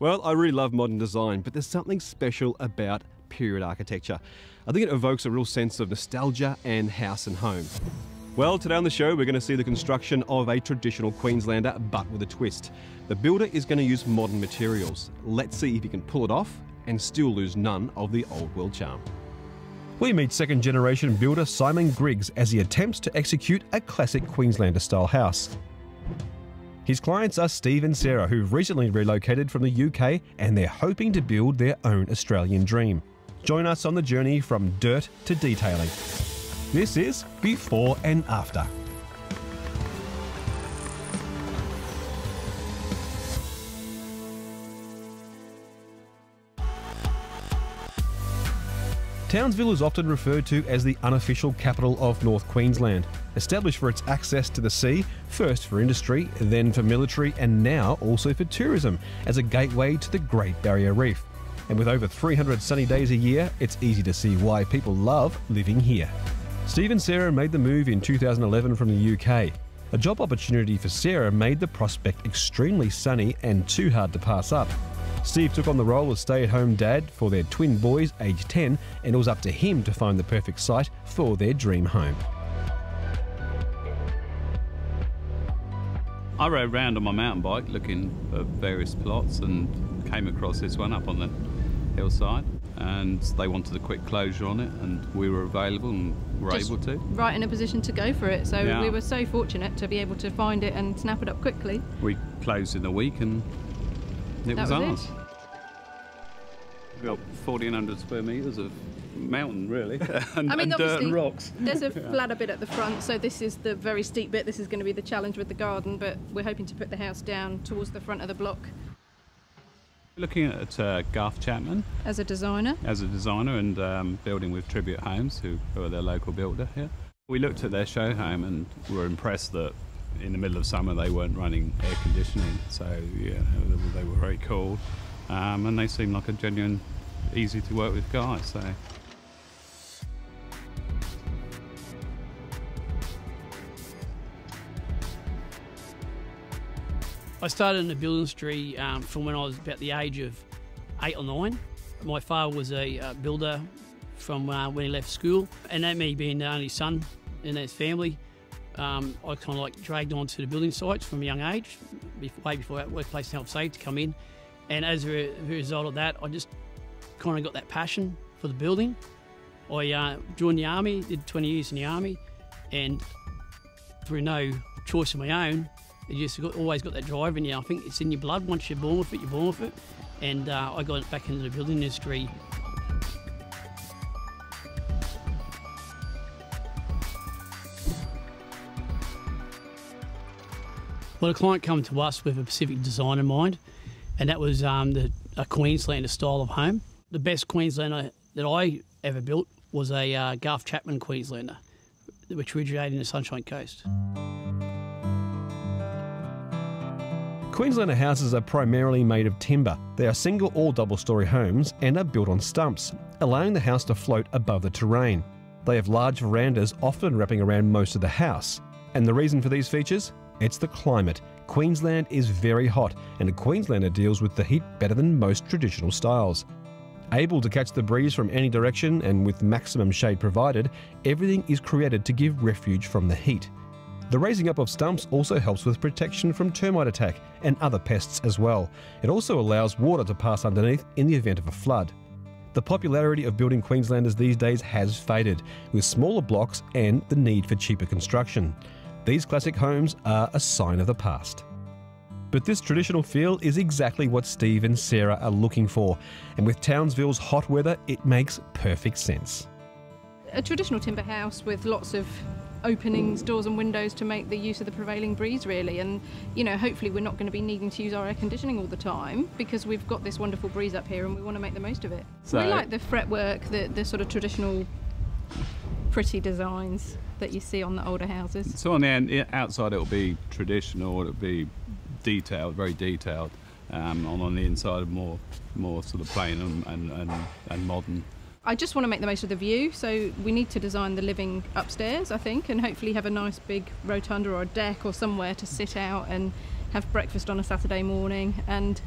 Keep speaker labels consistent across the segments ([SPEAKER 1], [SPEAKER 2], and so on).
[SPEAKER 1] Well, I really love modern design, but there's something special about period architecture. I think it evokes a real sense of nostalgia and house and home. Well, today on the show, we're going to see the construction of a traditional Queenslander, but with a twist. The builder is going to use modern materials. Let's see if he can pull it off and still lose none of the old world charm. We meet second generation builder Simon Griggs as he attempts to execute a classic Queenslander style house. His clients are Steve and Sarah, who've recently relocated from the UK and they're hoping to build their own Australian dream. Join us on the journey from dirt to detailing. This is Before and After. Townsville is often referred to as the unofficial capital of North Queensland. Established for its access to the sea, first for industry, then for military, and now also for tourism, as a gateway to the Great Barrier Reef. And with over 300 sunny days a year, it's easy to see why people love living here. Steve and Sarah made the move in 2011 from the UK. A job opportunity for Sarah made the prospect extremely sunny and too hard to pass up. Steve took on the role of stay at home dad for their twin boys, aged 10, and it was up to him to find the perfect site for their dream home.
[SPEAKER 2] I rode around on my mountain bike looking at various plots and came across this one up on the hillside and they wanted a quick closure on it and we were available and were
[SPEAKER 3] Just
[SPEAKER 2] able to.
[SPEAKER 3] right in a position to go for it. So
[SPEAKER 2] Yeah.
[SPEAKER 3] we were so fortunate to be able to find it and snap it up quickly.
[SPEAKER 2] We closed in a week and it
[SPEAKER 3] That
[SPEAKER 2] was,
[SPEAKER 3] was
[SPEAKER 2] ours.
[SPEAKER 3] it.
[SPEAKER 2] We've got 1400 square metres of mountain really and,
[SPEAKER 3] I mean,
[SPEAKER 2] and dirt and rocks.
[SPEAKER 3] there's a flatter bit at the front, so this is the very steep bit. This is going to be the challenge with the garden, but we're hoping to put the house down towards the front of the block
[SPEAKER 2] Looking at uh, Garth Chapman
[SPEAKER 3] as a designer.
[SPEAKER 2] as a designer and um, building with Tribute Homes, who, who are their local builder here. We looked at their show home and were impressed that in the middle of summer they weren't running air conditioning, so yeah, they were very cool, um, and they seemed like a genuine, easy to work with guy. So
[SPEAKER 4] I started in the building industry um, from when I was about the age of eight or nine. My father was a uh, builder from uh, when he left school, and that me being the only son in his family, um, I kind of like dragged on to the building sites from a young age, way before workplace health safety come in. And as a result of that, I just kind of got that passion for the building. I uh, joined the army, did 20 years in the army, and through no choice of my own, you just got, always got that drive in you. I think it's in your blood. Once you're born with it, you're born with it. And uh, I got back into the building industry. Well, a client come to us with a specific design in mind, and that was um, the, a Queenslander style of home. The best Queenslander that I ever built was a uh, Garth Chapman Queenslander, which originated in the Sunshine Coast.
[SPEAKER 1] Queenslander houses are primarily made of timber. They are single or double story homes and are built on stumps, allowing the house to float above the terrain. They have large verandas, often wrapping around most of the house. And the reason for these features? It's the climate. Queensland is very hot, and a Queenslander deals with the heat better than most traditional styles. Able to catch the breeze from any direction and with maximum shade provided, everything is created to give refuge from the heat. The raising up of stumps also helps with protection from termite attack and other pests as well. It also allows water to pass underneath in the event of a flood. The popularity of building Queenslanders these days has faded, with smaller blocks and the need for cheaper construction. These classic homes are a sign of the past. But this traditional feel is exactly what Steve and Sarah are looking for, and with Townsville's hot weather, it makes perfect sense.
[SPEAKER 3] A traditional timber house with lots of openings, doors and windows to make the use of the prevailing breeze really and you know hopefully we're not going to be needing to use our air conditioning all the time because we've got this wonderful breeze up here and we want to make the most of it.
[SPEAKER 2] So-
[SPEAKER 3] we like the fretwork, the, the sort of traditional pretty designs that you see on the older houses.
[SPEAKER 2] So on the end, outside it'll be traditional, it'll be detailed, very detailed. Um, and on the inside, more more sort of plain and, and, and, and modern.
[SPEAKER 3] I just want to make the most of the view, so we need to design the living upstairs, I think, and hopefully have a nice big rotunda or a deck or somewhere to sit out and have breakfast on a Saturday morning. And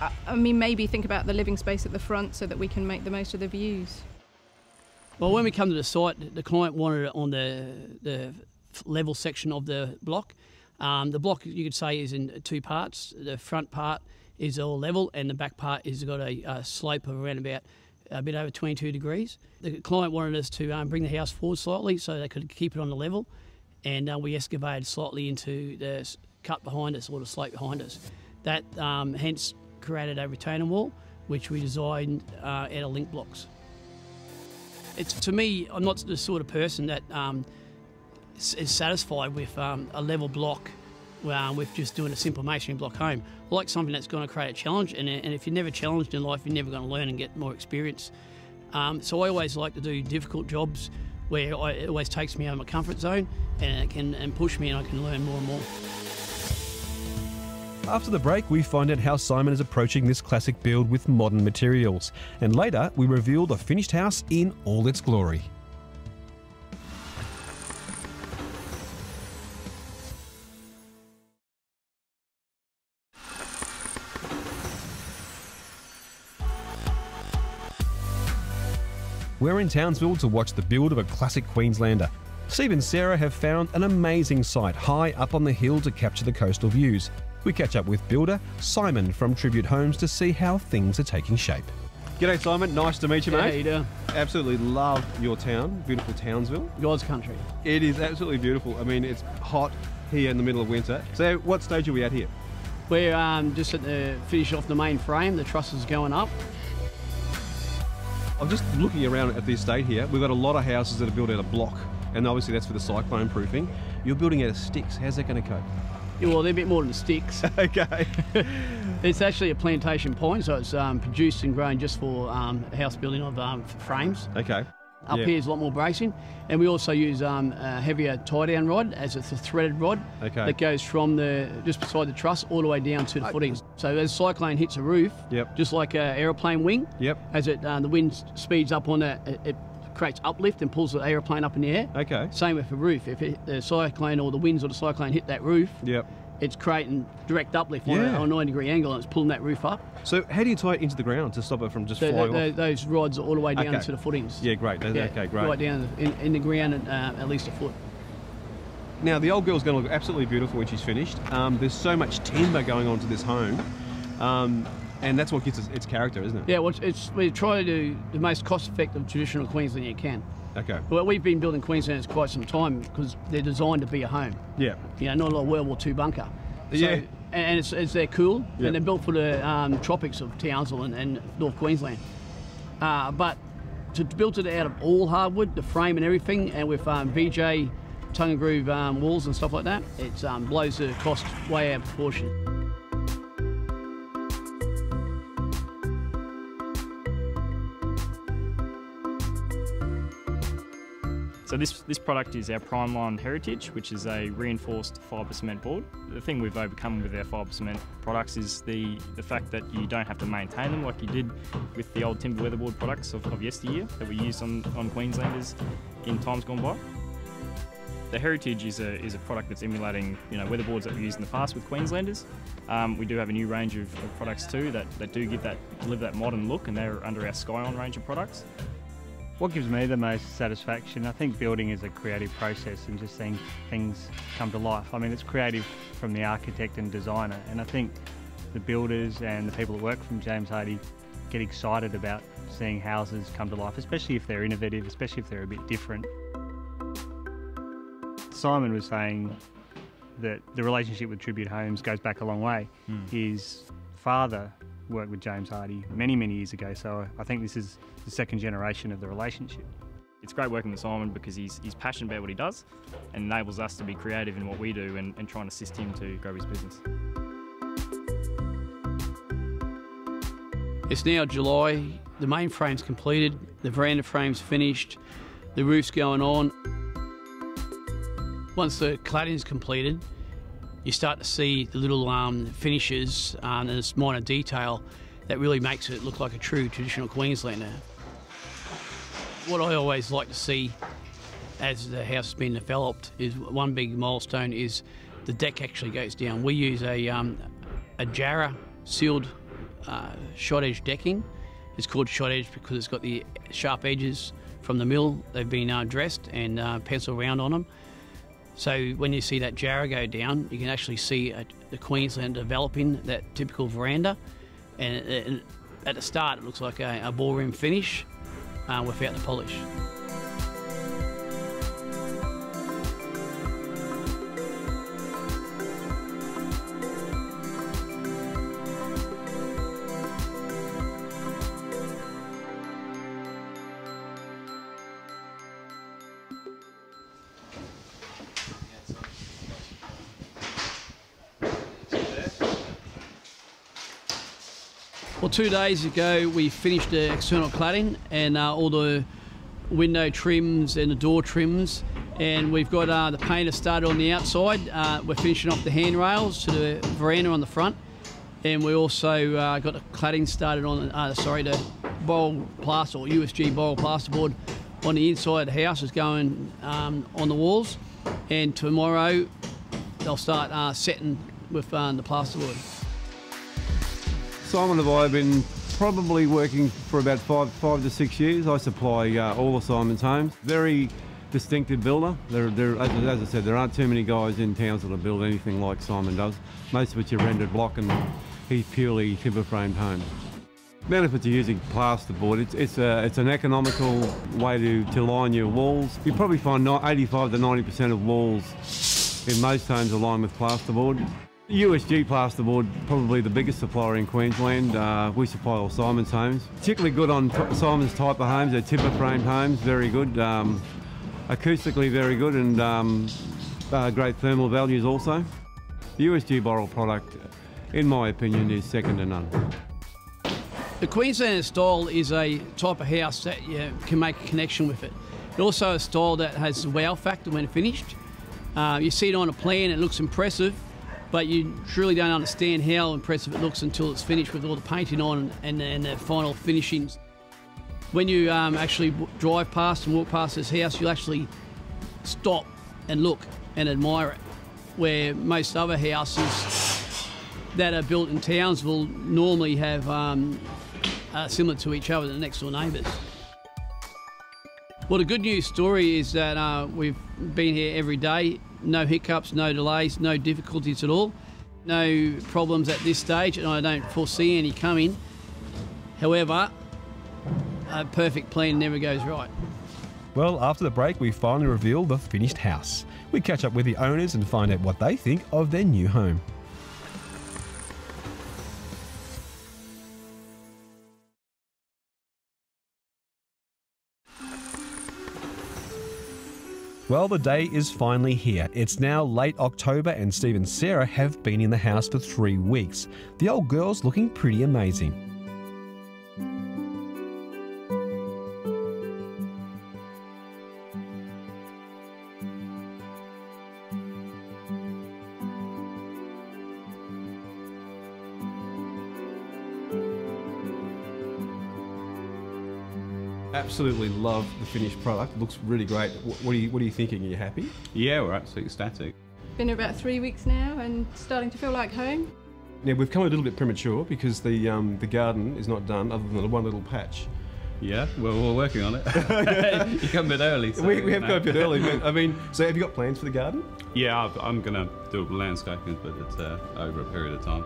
[SPEAKER 3] I, I mean, maybe think about the living space at the front so that we can make the most of the views.
[SPEAKER 4] Well, when we come to the site, the client wanted it on the the level section of the block. Um, the block, you could say, is in two parts. The front part is all level, and the back part has got a, a slope of around about a bit over 22 degrees. The client wanted us to um, bring the house forward slightly so they could keep it on the level, and uh, we excavated slightly into the cut behind us or the slope behind us. That um, hence created a retainer wall, which we designed uh, out of link blocks. It's to me, I'm not the sort of person that um, is is satisfied with um, a level block. Uh, with just doing a simple masonry block home, I like something that's going to create a challenge, and, and if you're never challenged in life, you're never going to learn and get more experience. Um, so I always like to do difficult jobs where I, it always takes me out of my comfort zone and it can and push me, and I can learn more and more.
[SPEAKER 1] After the break, we find out how Simon is approaching this classic build with modern materials. And later, we reveal the finished house in all its glory. We're in Townsville to watch the build of a classic Queenslander. Steve and Sarah have found an amazing site high up on the hill to capture the coastal views. We catch up with builder Simon from Tribute Homes to see how things are taking shape. G'day, Simon. Nice to meet you,
[SPEAKER 4] How
[SPEAKER 1] mate.
[SPEAKER 4] you?
[SPEAKER 1] Absolutely love your town, beautiful Townsville.
[SPEAKER 4] God's country.
[SPEAKER 1] It is absolutely beautiful. I mean, it's hot here in the middle of winter. So, what stage are we at here?
[SPEAKER 4] We're um, just at the finish off the main frame. The truss is going up.
[SPEAKER 1] I'm just looking around at the estate here. We've got a lot of houses that are built out of block, and obviously that's for the cyclone proofing. You're building out of sticks. How's that going to cope?
[SPEAKER 4] Yeah, well, they're a bit more than sticks.
[SPEAKER 1] okay.
[SPEAKER 4] It's actually a plantation pine, so it's um, produced and grown just for um, house building of um, frames.
[SPEAKER 1] Okay.
[SPEAKER 4] Up
[SPEAKER 1] Yeah.
[SPEAKER 4] here is a lot more bracing, and we also use um, a heavier tie-down rod as it's a threaded rod
[SPEAKER 1] Okay.
[SPEAKER 4] that goes from the just beside the truss all the way down to the footings. So as cyclone hits a roof,
[SPEAKER 1] Yep.
[SPEAKER 4] just like an aeroplane wing,
[SPEAKER 1] Yep.
[SPEAKER 4] as it uh, the wind speeds up on that, it, it creates uplift and pulls the aeroplane up in the air.
[SPEAKER 1] Okay.
[SPEAKER 4] Same with a roof. If it, the cyclone or the winds or the cyclone hit that roof,
[SPEAKER 1] Yep.
[SPEAKER 4] it's creating direct uplift on, a,
[SPEAKER 1] Yeah.
[SPEAKER 4] on a 90 degree angle and it's pulling that roof up.
[SPEAKER 1] So, how do you tie it into the ground to stop it from just
[SPEAKER 4] The,
[SPEAKER 1] flying
[SPEAKER 4] the-
[SPEAKER 1] off?
[SPEAKER 4] those rods are all the way down
[SPEAKER 1] Okay.
[SPEAKER 4] to the footings.
[SPEAKER 1] Yeah, great. That- okay, great.
[SPEAKER 4] Right down in, in the ground at, uh, at least a foot.
[SPEAKER 1] Now, the old girl's going to look absolutely beautiful when she's finished. Um, there's so much timber going on to this home, um, and that's what gives it its character, isn't it?
[SPEAKER 4] Yeah, well, it's, we try to do the most cost-effective traditional Queensland you can.
[SPEAKER 1] Okay.
[SPEAKER 4] Well, we've been building Queenslanders quite some time because they're designed to be a home.
[SPEAKER 1] Yeah.
[SPEAKER 4] You know, not a World War II bunker. So-
[SPEAKER 1] Yeah.
[SPEAKER 4] And it's, it's they're cool,
[SPEAKER 1] Yep.
[SPEAKER 4] and they're built for the um, tropics of Townsville and, and North Queensland. Uh, but to build it out of all hardwood, the frame and everything, and with um, VJ tongue and groove um, walls and stuff like that, it um, blows the cost way out of proportion.
[SPEAKER 5] This, this product is our Prime Line Heritage, which is a reinforced fibre cement board. The thing we've overcome with our fibre cement products is the, the fact that you don't have to maintain them like you did with the old timber weatherboard products of, of yesteryear that we used on, on Queenslanders in times gone by. The Heritage is a, is a product that's emulating you know weatherboards that we used in the past with Queenslanders. Um, we do have a new range of, of products too that, that do give that deliver that modern look, and they're under our Scyon range of products.
[SPEAKER 6] What gives me the most satisfaction, I think building is a creative process and just seeing things come to life. I mean, it's creative from the architect and designer, and I think the builders and the people that work from James Hardie get excited about seeing houses come to life, especially if they're innovative, especially if they're a bit different. Simon was saying that the relationship with Tribute Homes goes back a long way. Hmm. His father worked with James Hardie many, many years ago, so I think this is the second generation of the relationship.
[SPEAKER 5] It's great working with Simon because he's, he's passionate about what he does and enables us to be creative in what we do and, and try and assist him to grow his business.
[SPEAKER 4] It's now July. The main frame's completed. The veranda frame's finished. The roof's going on. Once the cladding's completed, you start to see the little um, finishes um, and this minor detail that really makes it look like a true traditional Queenslander. What I always like to see as the house has been developed is one big milestone is the deck actually goes down. We use a, um, a Jarrah sealed uh, shot edge decking. It's called shot edge because it's got the sharp edges from the mill. They've been uh, dressed and uh, pencil round on them. So when you see that jarrah go down, you can actually see a, the Queensland developing that typical veranda. And, and at the start, it looks like a, a ballroom finish uh, without the polish. Two days ago we finished the external cladding and uh, all the window trims and the door trims, and we've got uh, the painter started on the outside. Uh, we're finishing off the handrails to the veranda on the front, and we also uh, got the cladding started on. Uh, sorry, the Boral plaster or USG Boral plasterboard on the inside of the house is going um, on the walls, and tomorrow they'll start uh, setting with the plasterboard.
[SPEAKER 7] Simon and I have been probably working for about five, five to six years. I supply uh, all of Simon's homes. Very distinctive builder. As, as I said, there aren't too many guys in towns that'll build anything like Simon does. Most of it's your rendered block, and he's purely timber framed homes. Benefits of using plasterboard, it's, it's, a, it's an economical way to, to line your walls. You probably find 85 to 90% of walls in most homes are lined with plasterboard. USG plasterboard, probably the biggest supplier in Queensland. Uh, we supply all Simon's homes. Particularly good on Simon's type of homes. They're timber framed homes, very good. Um, acoustically very good and um, uh, great thermal values also. The USG Boral product, in my opinion, is second to none.
[SPEAKER 4] The Queensland style is a type of house that you can make a connection with it. It's also a style that has wow factor when finished. Uh, you see it on a plan, it looks impressive, but you truly don't understand how impressive it looks until it's finished with all the painting on and, and the final finishings. When you um, actually drive past and walk past this house, you'll actually stop and look and admire it, where most other houses that are built in towns will normally have um, uh, similar to each other, the next door neighbours. Well, the good news story is that uh, we've been here every day, no hiccups, no delays, no difficulties at all, no problems at this stage, and I don't foresee any coming. However, a perfect plan never goes right.
[SPEAKER 1] Well, after the break, we finally reveal the finished house. We catch up with the owners and find out what they think of their new home. Well, the day is finally here. It's now late October, and Steve and Sarah have been in the house for three weeks. The old girl's looking pretty amazing. Absolutely love the finished product. It looks really great. What are you What are you thinking? Are you happy?
[SPEAKER 2] Yeah, we're absolutely ecstatic.
[SPEAKER 3] Been about three weeks now and starting to feel like home.
[SPEAKER 1] Now we've come a little bit premature because the um, the garden is not done, other than the one little patch.
[SPEAKER 2] Yeah, well, we're working on it. you come a bit early. so,
[SPEAKER 1] we, we have
[SPEAKER 2] you
[SPEAKER 1] gone a bit early, but I mean, so have you got plans for the garden?
[SPEAKER 2] Yeah, I've- I'm going to do landscaping, but it's uh, over a period of time.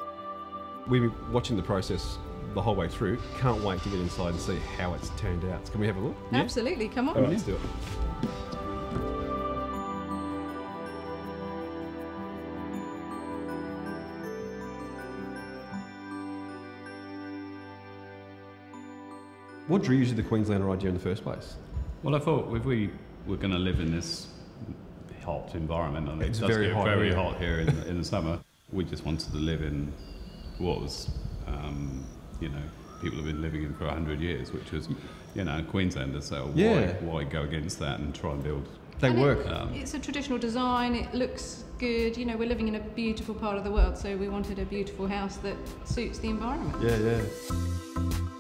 [SPEAKER 1] We've been watching the process the whole way through. Can't wait to get inside and see how it's turned out. Can we have a look?
[SPEAKER 3] Absolutely, come on.
[SPEAKER 1] All right, let's do it. What drew you to the Queenslander idea in the first place?
[SPEAKER 2] Well, I thought if we were going to live in this hot environment, and
[SPEAKER 1] It's
[SPEAKER 2] it does
[SPEAKER 1] very
[SPEAKER 2] get
[SPEAKER 1] hot
[SPEAKER 2] very
[SPEAKER 1] here.
[SPEAKER 2] hot here in, in the summer, we just wanted to live in what was, um, you know, people have been living in for 100 years, which was, you know, Queenslanders. So oh,
[SPEAKER 1] Yeah.
[SPEAKER 2] why, why go against that and try and build?
[SPEAKER 1] They
[SPEAKER 3] And it-
[SPEAKER 1] work.
[SPEAKER 3] Um, it's a traditional design. It looks good. You know, we're living in a beautiful part of the world, so we wanted a beautiful house that suits the environment.
[SPEAKER 1] Yeah, yeah.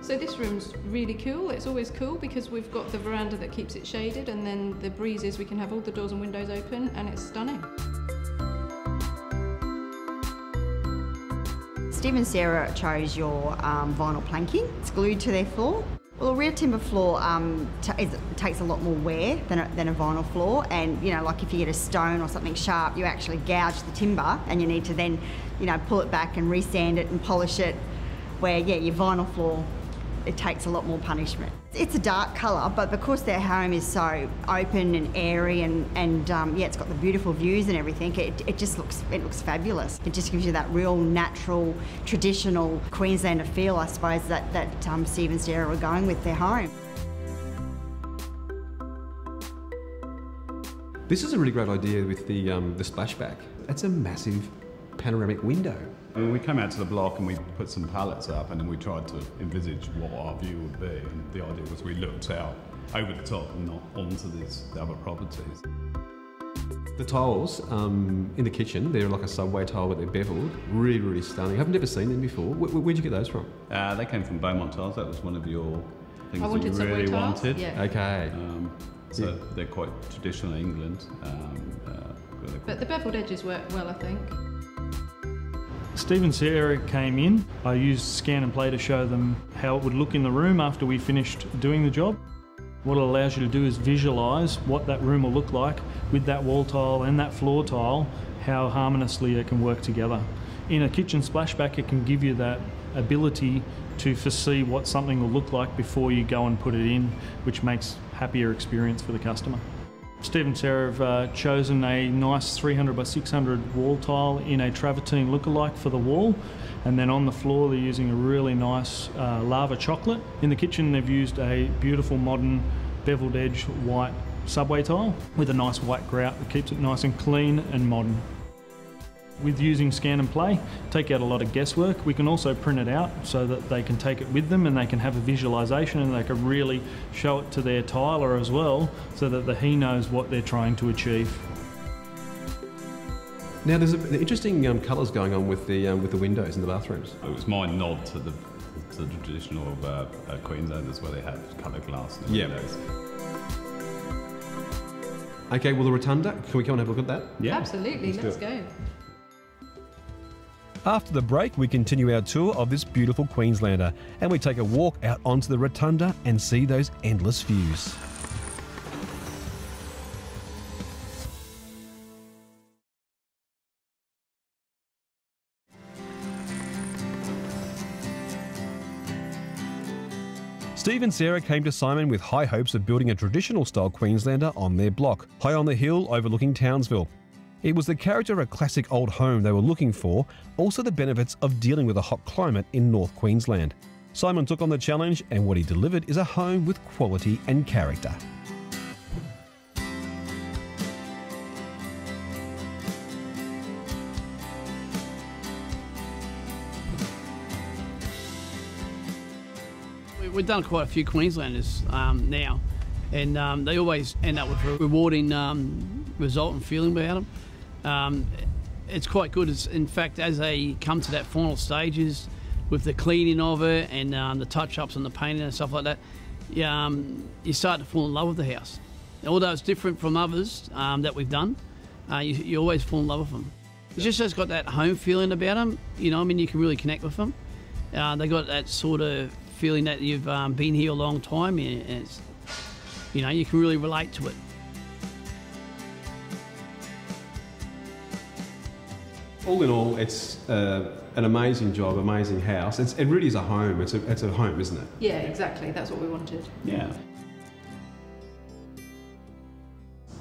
[SPEAKER 3] So this room's really cool. It's always cool because we've got the veranda that keeps it shaded, and then the breezes we can have all the doors and windows open, and it's stunning.
[SPEAKER 8] Steve and Sarah chose your um, vinyl planking. It's glued to their floor. Well, a rear timber floor um, takes a lot more wear than a, than a vinyl floor, and you know, like if you get a stone or something sharp, you actually gouge the timber, and you need to then, you know, pull it back and resand it and polish it. Where yeah, your vinyl floor it takes a lot more punishment. It's a dark colour, but because their home is so open and airy and, and um, yeah, it's got the beautiful views and everything, it, it just looks it looks fabulous. It just gives you that real natural, traditional Queenslander feel, I suppose, that, that um, Steve and Sarah were going with their home.
[SPEAKER 1] This is a really great idea with the, um, the splashback. It's a massive panoramic window.
[SPEAKER 2] I mean, we came out to the block and we put some pallets up and then we tried to envisage what our view would be. And the idea was we looked out over the top and not onto these other properties.
[SPEAKER 1] The tiles um, in the kitchen, they're like a subway tile, but they're beveled. Really, really stunning. I've never seen them before. Where, where'd you get those from?
[SPEAKER 2] Uh, they came from Beaumont Tiles. That was one of your things
[SPEAKER 3] I
[SPEAKER 2] that
[SPEAKER 3] wanted
[SPEAKER 2] you
[SPEAKER 3] subway
[SPEAKER 2] really
[SPEAKER 3] tiles,
[SPEAKER 2] wanted.
[SPEAKER 3] yeah.
[SPEAKER 1] Okay.
[SPEAKER 2] Um, so
[SPEAKER 1] Yeah.
[SPEAKER 2] they're quite traditional in England. Um, uh,
[SPEAKER 3] But the beveled edges work well, I think.
[SPEAKER 5] Steve and Sarah came in. I used scan and play to show them how it would look in the room after we finished doing the job. What it allows you to do is visualise what that room will look like with that wall tile and that floor tile, how harmoniously it can work together. In a kitchen splashback, it can give you that ability to foresee what something will look like before you go and put it in, which makes happier experience for the customer. Steve and Sarah have uh, chosen a nice 300 by 600 wall tile in a travertine lookalike for the wall. And then on the floor, they're using a really nice uh, lava chocolate. In the kitchen, they've used a beautiful modern beveled edge white subway tile with a nice white grout that keeps it nice and clean and modern. With using scan and play, take out a lot of guesswork. We can also print it out so that they can take it with them and they can have a visualisation and they can really show it to their tiler as well so that the, he knows what they're trying to achieve.
[SPEAKER 1] Now, there's a, the interesting um, colours going on with the, um, with the windows in the bathrooms.
[SPEAKER 2] It was my nod to the, to the traditional uh, uh, Queenslanders where they have coloured glass in the
[SPEAKER 1] Yeah.
[SPEAKER 2] windows.
[SPEAKER 1] Okay, well, the rotunda, can we come and have a look at that?
[SPEAKER 2] Yeah.
[SPEAKER 3] Absolutely,
[SPEAKER 1] let's
[SPEAKER 3] let's,
[SPEAKER 1] do
[SPEAKER 3] go.
[SPEAKER 1] After the break, we continue our tour of this beautiful Queenslander and we take a walk out onto the rotunda and see those endless views. Steve and Sarah came to Simon with high hopes of building a traditional style Queenslander on their block, high on the hill overlooking Townsville. It was the character of a classic old home they were looking for, also the benefits of dealing with a hot climate in North Queensland. Simon took on the challenge, and what he delivered is a home with quality and character.
[SPEAKER 4] We- We've done quite a few Queenslanders um, now, and um, they always end up with a rewarding um, result and feeling about them. Um, it's quite good. It's, in fact, as they come to that final stages with the cleaning of it and um, the touch-ups and the painting and stuff like that, you, um, you start to fall in love with the house. Although it's different from others um, that we've done, uh, you, you always fall in love with them. It's just has got that home feeling about them. You know, I mean, you can really connect with them. Uh, they got that sort of feeling that you've um, been here a long time, and it's, you know, you can really relate to it.
[SPEAKER 1] All in all, it's uh, an amazing job, amazing house. It's, it really is a home. It's a, it's a home, isn't it?
[SPEAKER 3] Yeah, exactly. That's what we wanted.
[SPEAKER 2] Yeah.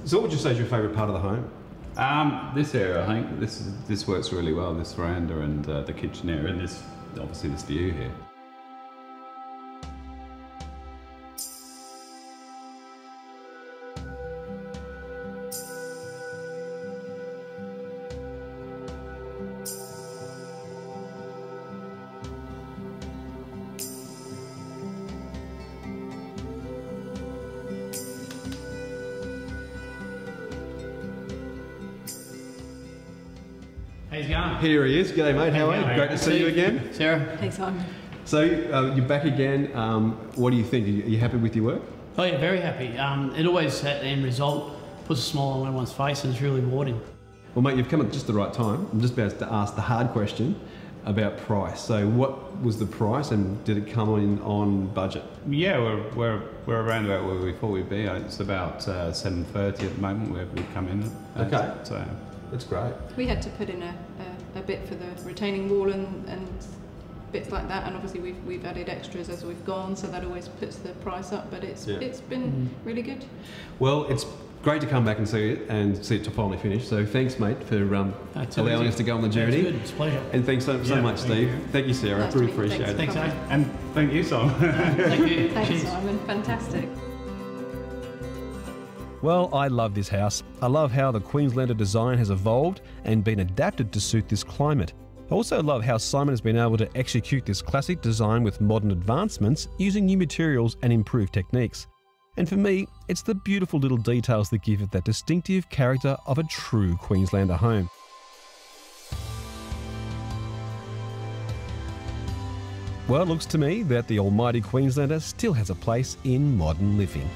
[SPEAKER 1] So, what would you say is your favourite part of the home?
[SPEAKER 2] Um, this area, I think this is, this works really well. This veranda and uh, the kitchen area, and this obviously this view here.
[SPEAKER 4] How's it going?
[SPEAKER 1] Here he is. G'day, mate. How are you?
[SPEAKER 4] Hey,
[SPEAKER 1] Great to see you again.
[SPEAKER 4] Sarah?
[SPEAKER 3] Thanks, Simon.
[SPEAKER 1] So, uh, you're back again. Um, what do you think? Are you, are you happy with your work?
[SPEAKER 4] Oh yeah, very happy. Um, it always, at the end result, puts a smile on everyone's face and it's really rewarding.
[SPEAKER 1] Well, mate, you've come at just the right time. I'm just about to ask the hard question. about price. So, what was the price, and did it come in on budget?
[SPEAKER 2] Yeah, we're, we're, we're around about where we thought we'd be. It's about uh, 7.30 at the moment where we've come in. at.
[SPEAKER 1] Okay.
[SPEAKER 2] So,
[SPEAKER 1] That's great.
[SPEAKER 3] We had to put in a, a, a bit for the retaining wall and, and bits like that, and obviously we've, we've added extras as we've gone, so that always puts the price up. But it's
[SPEAKER 1] Yeah.
[SPEAKER 3] it's been really good.
[SPEAKER 1] Well, it's great to come back and see it and see it to finally finish. So, thanks, mate, for um, allowing
[SPEAKER 4] easy.
[SPEAKER 1] us to go on the
[SPEAKER 4] That's
[SPEAKER 1] journey.
[SPEAKER 4] good. It's a pleasure.
[SPEAKER 1] And thanks so, so
[SPEAKER 2] Yeah,
[SPEAKER 1] much,
[SPEAKER 2] thank
[SPEAKER 1] Steve.
[SPEAKER 2] you.
[SPEAKER 1] Thank you, Sarah.
[SPEAKER 3] Nice
[SPEAKER 1] really
[SPEAKER 3] meet you.
[SPEAKER 1] appreciate it.
[SPEAKER 3] Thanks.
[SPEAKER 4] Thanks, eh?
[SPEAKER 2] and thank you, Simon.
[SPEAKER 4] Thank you.
[SPEAKER 3] Thanks,
[SPEAKER 4] Cheers.
[SPEAKER 3] Simon. Fantastic.
[SPEAKER 1] Well, I love this house. I love how the Queenslander design has evolved and been adapted to suit this climate. I also love how Simon has been able to execute this classic design with modern advancements using new materials and improved techniques. And for me, it's the beautiful little details that give it that distinctive character of a true Queenslander home. Well, it looks to me that the almighty Queenslander still has a place in modern living.